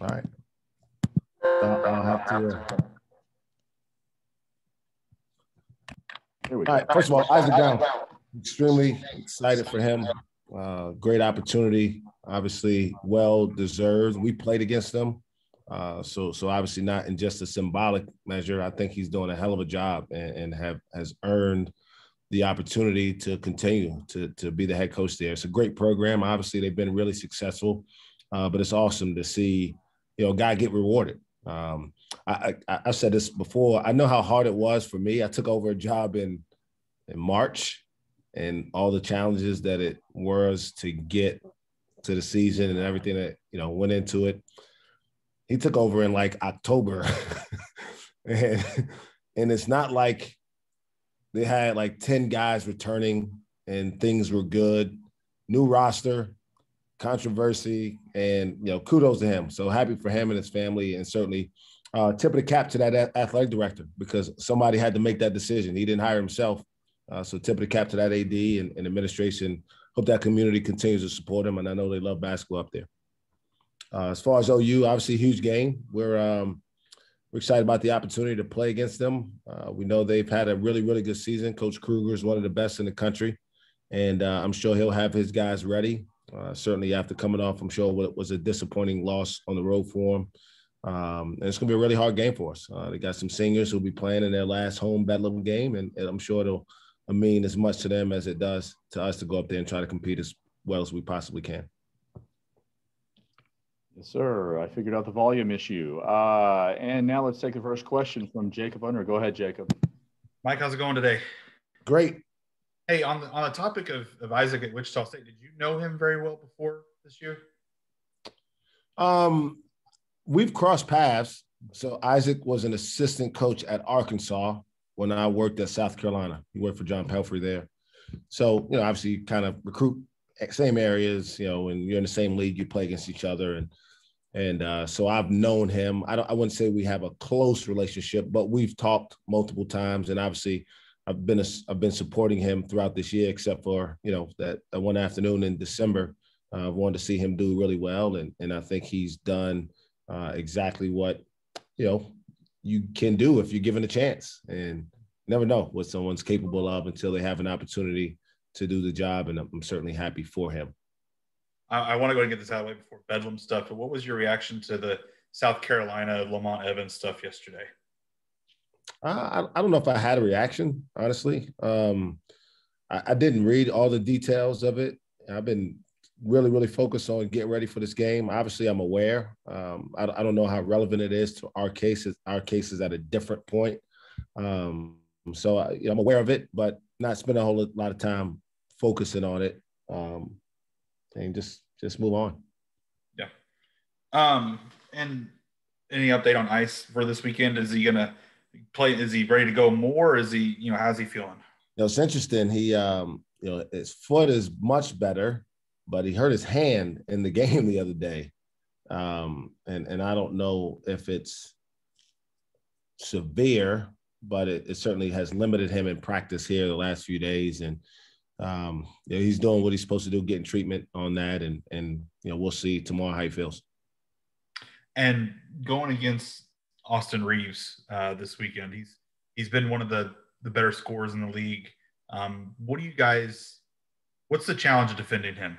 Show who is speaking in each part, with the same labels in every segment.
Speaker 1: All right. I'll, I'll have to. Uh... All right. First of all, Isaac Brown, extremely excited for him. Uh, great opportunity, obviously well deserved. We played against them, uh, so so obviously not in just a symbolic measure. I think he's doing a hell of a job and, and have has earned the opportunity to continue to to be the head coach there. It's a great program. Obviously, they've been really successful, uh, but it's awesome to see you know guy get rewarded. Um, I, I I've said this before. I know how hard it was for me. I took over a job in in March and all the challenges that it was to get to the season and everything that you know went into it. He took over in like October, and and it's not like they had like ten guys returning and things were good. New roster, controversy, and you know kudos to him. So happy for him and his family, and certainly uh, tip of the cap to that athletic director because somebody had to make that decision. He didn't hire himself. Uh, so tip of the cap to that AD and, and, administration. Hope that community continues to support him, and I know they love basketball up there. Uh, as far as OU, obviously huge game. We're um, we're excited about the opportunity to play against them. Uh, we know they've had a really really good season. Coach Kruger is one of the best in the country, and uh, I'm sure he'll have his guys ready. Uh, certainly after coming off, I'm sure what was a disappointing loss on the road for him. Um, and it's going to be a really hard game for us. Uh, they got some seniors who'll be playing in their last home Bedlam game, and, and I'm sure it'll mean as much to them as it does to us to go up there and try to compete as well as we possibly can.
Speaker 2: Yes, sir. I figured out the volume issue. Uh, and now let's take the first question from Jacob Unruh. Go ahead, Jacob.
Speaker 3: Mike, how's it going today?
Speaker 1: Great.
Speaker 3: Hey, on the on the topic of, of Isaac at Wichita State, did you know him very well before this year?
Speaker 1: Um, we've crossed paths. So Isaac was an assistant coach at Arkansas when I worked at South Carolina. He worked for John Pelphrey there. So, you know, obviously you kind of recruit same areas, you know, and you're in the same league, you play against each other. And and uh, so I've known him. I don't I wouldn't say we have a close relationship, but we've talked multiple times. And obviously I've been a, I've been supporting him throughout this year, except for, you know, that, that one afternoon in December. Uh, I wanted to see him do really well. And and I think he's done uh, exactly what, you know, you can do if you're given a chance. And never know what someone's capable of until they have an opportunity to do the job. And I'm certainly happy for him.
Speaker 3: I, I want to go and get this out of the way before Bedlam stuff. But what was your reaction to the South Carolina Lamont Evans stuff yesterday?
Speaker 1: I, I don't know if I had a reaction, honestly. Um, I, I didn't read all the details of it. I've been really, really focused on getting ready for this game. Obviously, I'm aware. Um, I, I, don't know how relevant it is to our cases. Our cases at a different point. Um, so I, am aware of it, but not spend a whole lot of time focusing on it. Um, and just just move on.
Speaker 3: Yeah. Um, and any update on Ice for this weekend? Is he gonna play? Is he ready to go more? Is he, you know, how's he feeling?
Speaker 1: You know, it's interesting. He, um, you know, his foot is much better but he hurt his hand in the game the other day. Um, and, and I don't know if it's severe, but it, it, certainly has limited him in practice here the last few days. And um, you know, he's doing what he's supposed to do, getting treatment on that. And, and, you know, we'll see tomorrow how he feels.
Speaker 3: And going against Austin Reaves uh, this weekend, he's, he's been one of the, the better scorers in the league. Um, what do you guys, what's the challenge of defending him?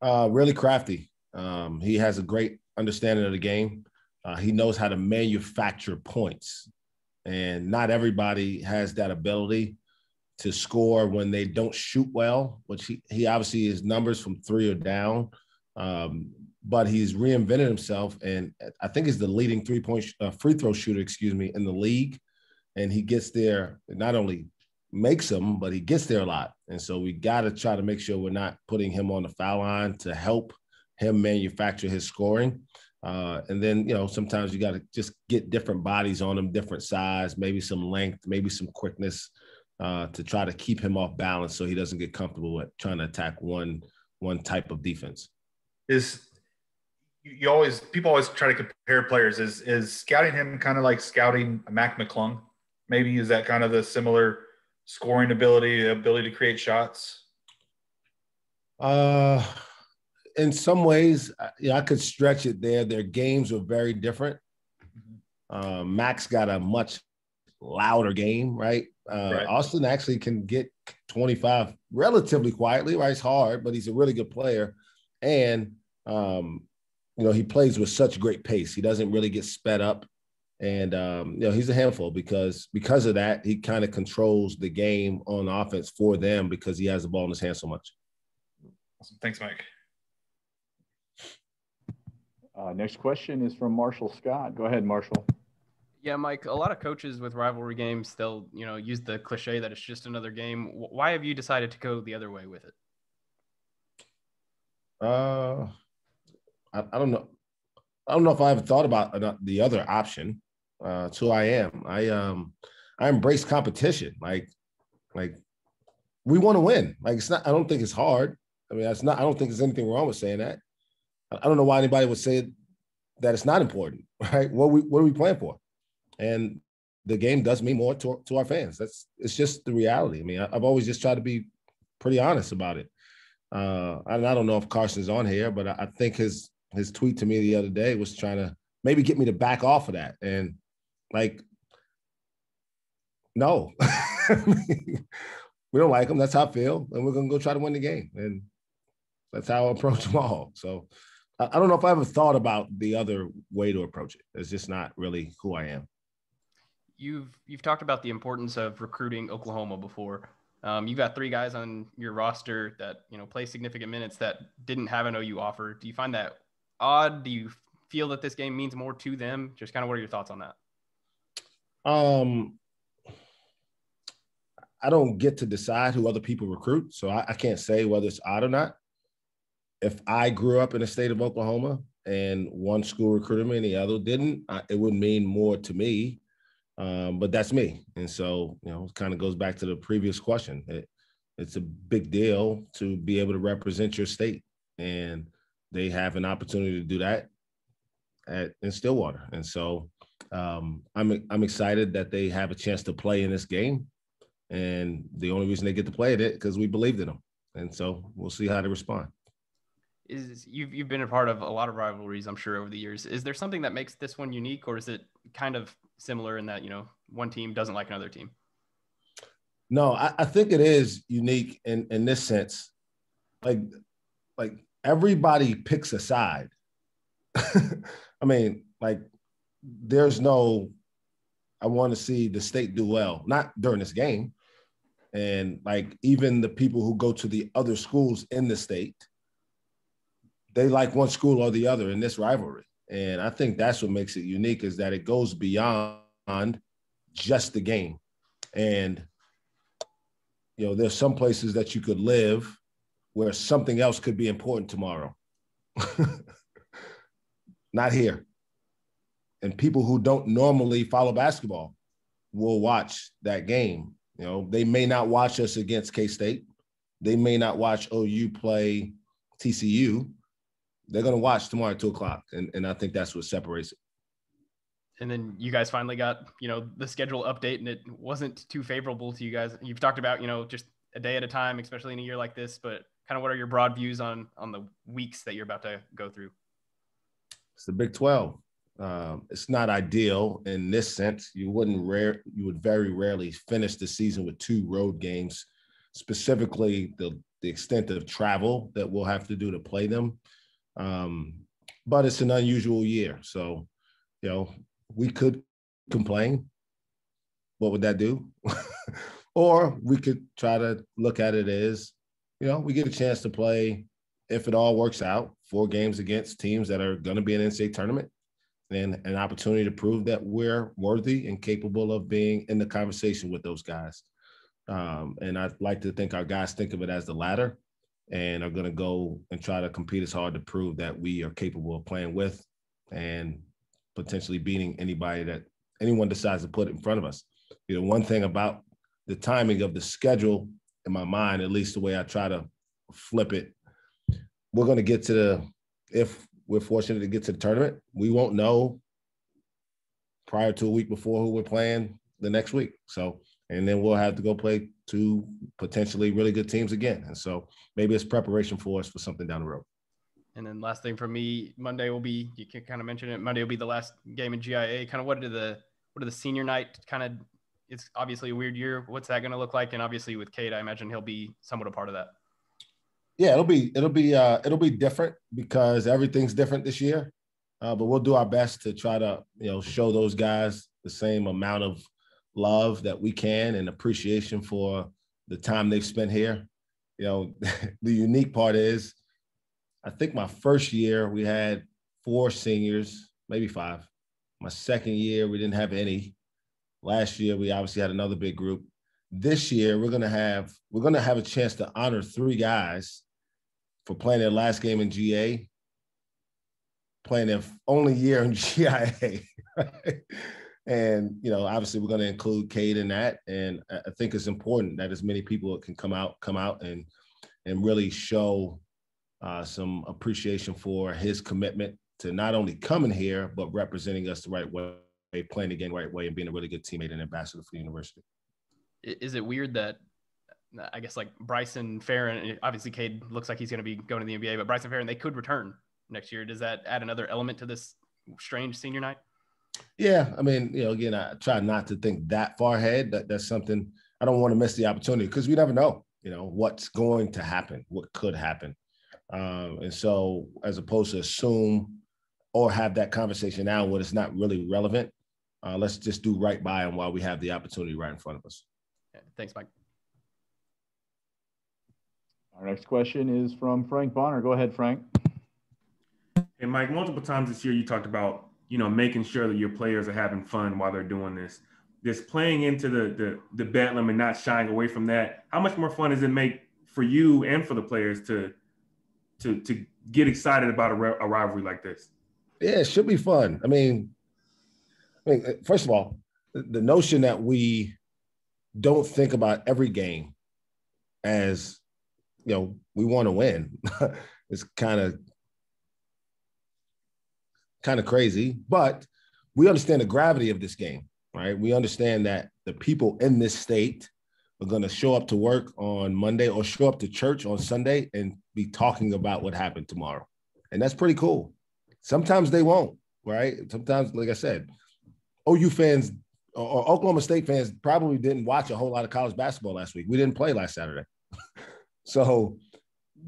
Speaker 1: Uh, really crafty. Um, he has a great understanding of the game. Uh, he knows how to manufacture points, and not everybody has that ability to score when they don't shoot well. Which he, he obviously his numbers from three or down, um, but he's reinvented himself, and I think he's the leading three point uh, free throw shooter, excuse me, in the league. And he gets there not only makes them, but he gets there a lot. And so we got to try to make sure we're not putting him on the foul line to help him manufacture his scoring. Uh, and then, you know, sometimes you got to just get different bodies on him, different size, maybe some length, maybe some quickness uh, to try to keep him off balance so he doesn't get comfortable with trying to attack one one type of defense.
Speaker 3: Is you always people always try to compare players. Is is scouting him kind of like scouting Mac McClung? Maybe is that kind of the similar scoring ability, ability to create shots?
Speaker 1: Uh, in some ways, yeah, I could stretch it there. Their games were very different. Uh, Mac's got a much louder game, right? Uh, right? Austin actually can get 25 relatively quietly, right? It's hard, but he's a really good player. And, um, you know, he plays with such great pace. He doesn't really get sped up. And um, you know, he's a handful because because of that, he kind of controls the game on offense for them because he has the ball in his hand so much.
Speaker 3: Awesome. Thanks, Mike.
Speaker 2: Uh, next question is from Marshall Scott. Go ahead, Marshall.
Speaker 4: Yeah, Mike. A lot of coaches with rivalry games, they'll you know use the cliche that it's just another game. Why have you decided to go the other way with it?
Speaker 1: Uh, I, I don't know. I don't know if I ever thought about the other option. Uh, it's who I am. I um, I embrace competition. Like, like we want to win. Like it's not. I don't think it's hard. I mean, that's not. I don't think there's anything wrong with saying that. I don't know why anybody would say that it's not important, right? What we what are we playing for? And the game does mean more to, to our fans. That's it's just the reality. I mean, I, have always just tried to be pretty honest about it. Uh, and I don't know if Carson's on here, but I, I think his his tweet to me the other day was trying to maybe get me to back off of that. And like, no, we don't like him. That's how I feel, and we're gonna go try to win the game. And that's how I approach them all. So I don't know if I ever thought about the other way to approach it. It's just not really who I am.
Speaker 4: You've you've talked about the importance of recruiting Oklahoma before. Um, you've got three guys on your roster that you know play significant minutes that didn't have an OU offer. Do you find that odd? Do you feel that this game means more to them? Just kind of what are your thoughts on that?
Speaker 1: Um, I don't get to decide who other people recruit, so I, I can't say whether it's odd or not if I grew up in the state of Oklahoma and one school recruited me and the other didn't, I, it would mean more to me. Um, but that's me. And so, you know, it kind of goes back to the previous question. It, it's a big deal to be able to represent your state. And they have an opportunity to do that at in Stillwater. And so um, I'm I'm excited that they have a chance to play in this game. And the only reason they get to play it because we believed in them. And so we'll see how they respond
Speaker 4: is you've you've been a part of a lot of rivalries, I'm sure, over the years. Is there something that makes this one unique, or is it kind of similar in that you know one team doesn't like another team?
Speaker 1: No, I, I think it is unique in in this sense. Like, like everybody picks a side. I mean, like, there's no. I want to see the state do well, not during this game. And like even the people who go to the other schools in the state, they like one school or the other in this rivalry. And I think that's what makes it unique is that it goes beyond just the game. And you know, there's some places that you could live where something else could be important tomorrow. Not here. And people who don't normally follow basketball will watch that game. You know, they may not watch us against K State. They may not watch OU play TCU, they're gonna watch tomorrow at two o'clock, and and I think that's what separates it.
Speaker 4: And then you guys finally got you know the schedule update, and it wasn't too favorable to you guys. You've talked about you know just a day at a time, especially in a year like this. But kind of what are your broad views on on the weeks that you're about to go through?
Speaker 1: It's the Big Twelve. Um, it's not ideal in this sense. You wouldn't rare you would very rarely finish the season with two road games, specifically the the extent of travel that we'll have to do to play them. Um, but it's an unusual year. So, you know, we could complain. What would that do? or we could try to look at it as, you know, we get a chance to play, if it all works out, four games against teams that are going to be in NCAA tournament and an opportunity to prove that we're worthy and capable of being in the conversation with those guys. Um, and I'd like to think our guys think of it as the latter and are going to go and try to compete as hard to prove that we are capable of playing with and potentially beating anybody that anyone decides to put in front of us. You know, one thing about the timing of the schedule in my mind, at least the way I try to flip it, we're going to get to the, if we're fortunate to get to the tournament, we won't know prior to a week before who we're playing the next week. So, and then we'll have to go play two potentially really good teams again. And so maybe it's preparation for us for something down the road.
Speaker 4: And then last thing for me, Monday will be you can kind of mention it. Monday will be the last game in GIA. Kind of what did the what are the senior night kind of? It's obviously a weird year. What's that going to look like? And obviously with Cade, I imagine he'll be somewhat a part of that.
Speaker 1: Yeah, it'll be it'll be uh, it'll be different because everything's different this year. Uh, but we'll do our best to try to you know show those guys the same amount of love that we can and appreciation for the time they've spent here. You know, the unique part is I think my first year we had four seniors, maybe five. My second year we didn't have any. Last year we obviously had another big group. This year we're gonna have we're gonna have a chance to honor three guys for playing their last game in GA, playing their only year in GIA. and you know, obviously we're going to include Cade in that. And I think it's important that as many people can come out, come out and and really show uh, some appreciation for his commitment to not only coming here but representing us the right way, playing the game the right way, and being a really good teammate and ambassador for the university.
Speaker 4: Is it weird that I guess like Bryce and Ferron, obviously Cade looks like he's going to be going to the NBA, but Bryce and Ferron, they could return next year. Does that add another element to this strange senior night?
Speaker 1: Yeah, I mean, you know, again, I try not to think that far ahead. That that's something I don't want to miss the opportunity because we never know, you know, what's going to happen, what could happen, um, and so as opposed to assume or have that conversation now when it's not really relevant, uh, let's just do right by them while we have the opportunity right in front of us.
Speaker 4: Thanks, Mike.
Speaker 2: Our next question is from Frank Bonner. Go ahead, Frank.
Speaker 5: Hey, Mike, multiple times this year you talked about, you know, making sure that your players are having fun while they're doing this. Just playing into the the the bedlam and not shying away from that. How much more fun does it make for you and for the players to to to get excited about a, a rivalry like this?
Speaker 1: Yeah, it should be fun. I mean, I mean, first of all, the notion that we don't think about every game as you know we want to win is kind of kind of crazy but we understand the gravity of this game right? We understand that the people in this state are going to show up to work on monday or show up to church on sunday and be talking about what happened tomorrow. And that's pretty cool. Sometimes they won't right? Sometimes like i said ou fans or oklahoma state fans probably didn't watch a whole lot of college basketball last week we didn't play last saturday So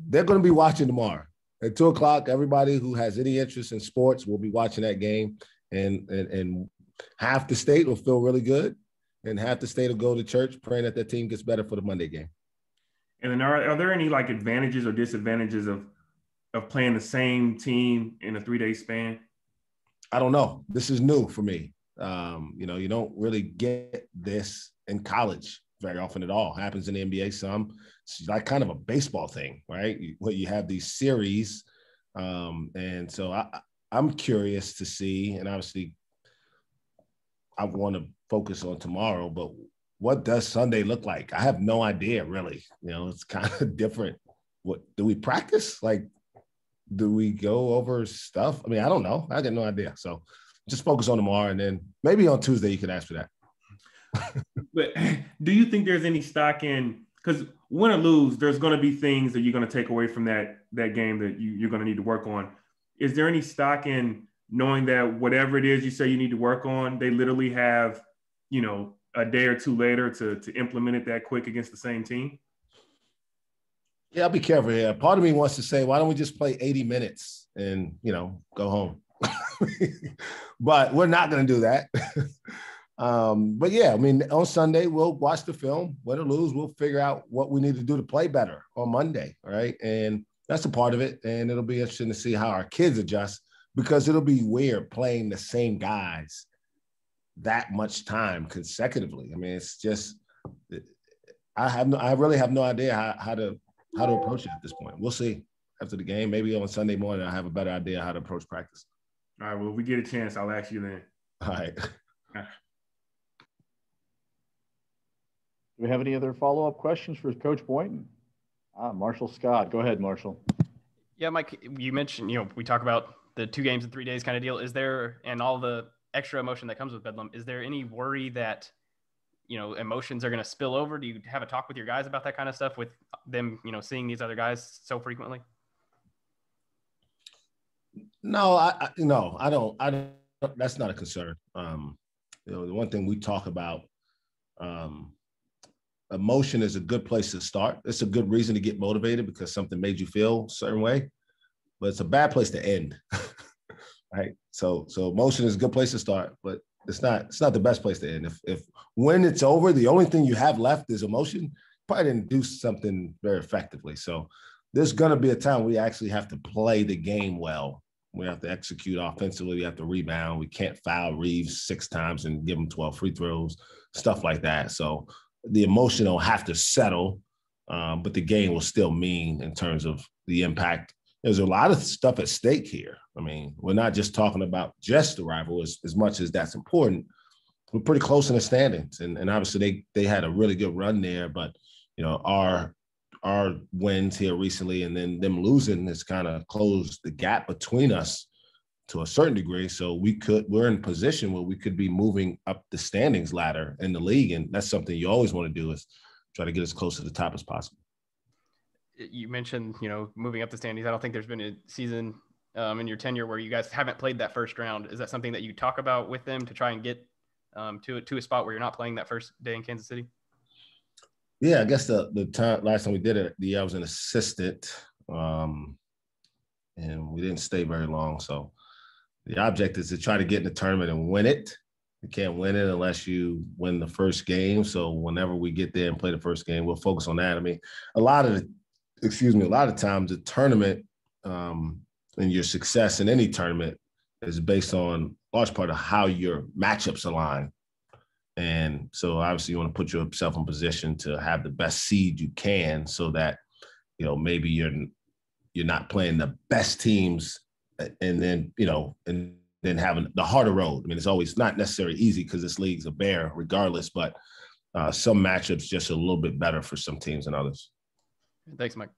Speaker 1: they're going to be watching tomorrow at two o'clock. Everybody who has any interest in sports will be watching that game, and and and half the state will feel really good, and half the state will go to church praying that their team gets better for the Monday game.
Speaker 5: And then are, are there any like advantages or disadvantages of of playing the same team in a three day span?
Speaker 1: I don't know. This is new for me. Um, you know, you don't really get this in college very often at all. Happens in the NBA some. It's like kind of a baseball thing, right? Where you have these series, um, and so I, I'm curious to see, and obviously, I want to focus on tomorrow, but what does Sunday look like? I have no idea, really. You know, it's kind of different. What do we practice? Like, do we go over stuff? I mean, I don't know. I got no idea. So just focus on tomorrow, and then maybe on Tuesday you can ask for that
Speaker 5: but do you think there's any stock in because win or lose, there's going to be things that you're going to take away from that that game that you, you're going to need to work on. Is there any stock in knowing that whatever it is you say you need to work on, they literally have, you know, a day or two later to to implement it that quick against the same team?
Speaker 1: Yeah, I'll be careful here. Part of me wants to say, why don't we just play 80 minutes and you know go home? but we're not going to do that. Um, but yeah, I mean, on Sunday we'll watch the film. Win or lose, we'll figure out what we need to do to play better on Monday, right? And that's a part of it. And it'll be interesting to see how our kids adjust because it'll be weird playing the same guys that much time consecutively. I mean, it's just I have no, I really have no idea how, how to how to approach it at this point. We'll see after the game. Maybe on Sunday morning I have a better idea how to approach practice.
Speaker 5: All right. Well, if we get a chance, I'll ask you then.
Speaker 1: All right.
Speaker 2: Do we have any other follow up questions for Coach Boynton? Ah, Marshall Scott. Go ahead, Marshall.
Speaker 4: Yeah, Mike, you mentioned, you know, we talk about the two games in three days kind of deal. Is there, and all the extra emotion that comes with Bedlam, is there any worry that, you know, emotions are going to spill over? Do you have a talk with your guys about that kind of stuff with them, you know, seeing these other guys so frequently?
Speaker 1: No, I, I no, I don't. I don't. That's not a concern. Um, you know, the one thing we talk about, um, emotion is a good place to start. It's a good reason to get motivated because something made you feel a certain way, but it's a bad place to end. right. So, so emotion is a good place to start, but it's not. It's not the best place to end. If if when it's over, the only thing you have left is emotion. Probably didn't do something very effectively. So, there's going to be a time we actually have to play the game well we have to execute offensively. We have to rebound. We can't foul Reaves six times and give him 12 free throws, stuff like that. So the emotion will have to settle, um, but the game will still mean in terms of the impact. There's a lot of stuff at stake here. I mean, we're not just talking about just the rival as, as much as that's important. We're pretty close in the standings. And, and obviously they they had a really good run there, but you know, our our wins here recently and then them losing has kind of closed the gap between us to a certain degree. So we could we're in position where we could be moving up the standings ladder in the league, and that's something you always want to do is try to get as close to the top as possible.
Speaker 4: You mentioned you know moving up the standings. I don't think there's been a season um, in your tenure where you guys haven't played that first round. Is that something that you talk about with them to try and get um, to to a spot where you're not playing that first day in Kansas City?
Speaker 1: Yeah, I guess the the time last time we did it, the I was an assistant, um, and we didn't stay very long. So the object is to try to get in the tournament and win it. You can't win it unless you win the first game. So whenever we get there and play the first game, we'll focus on that. I mean, a lot of the, excuse me, a lot of times the tournament um, and your success in any tournament is based on large part of how your matchups align. And so obviously you want to put yourself in position to have the best seed you can so that, you know, maybe you're you're not playing the best teams and then, you know, and then having the harder road. I mean, it's always not necessarily easy because this league's a bear regardless, but uh, some matchups just a little bit better for some teams than others.
Speaker 4: Thanks, Mike.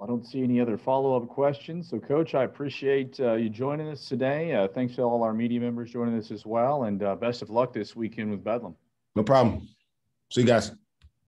Speaker 2: I don't see any other follow-up questions. So, Coach, I appreciate uh, you joining us today. Uh, thanks to all our media members joining us as well, and uh, best of luck this weekend with Bedlam.
Speaker 1: No problem. See you guys.